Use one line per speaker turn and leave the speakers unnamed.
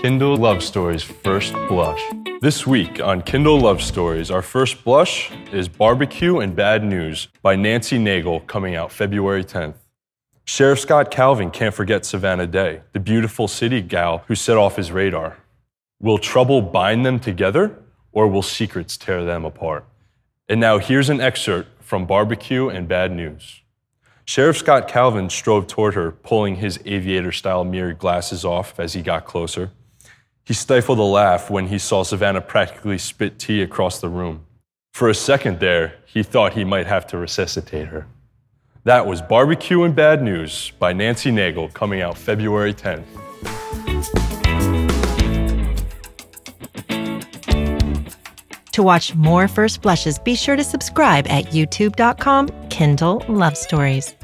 Kindle Love Stories First Blush. This week on Kindle Love Stories, our first blush is Barbecue and Bad News by Nancy Naigle, coming out February 10th. Sheriff Scott Calvin can't forget Savannah Day, the beautiful city gal who set off his radar. Will trouble bind them together, or will secrets tear them apart? And now here's an excerpt from Barbecue and Bad News. Sheriff Scott Calvin strode toward her, pulling his aviator style mirrored glasses off as he got closer. He stifled a laugh when he saw Savannah practically spit tea across the room. For a second there, he thought he might have to resuscitate her. That was Barbecue and Bad News by Nancy Naigle, coming out February 10th.
To watch more First Blushes, be sure to subscribe at youtube.com Kindle Love Stories.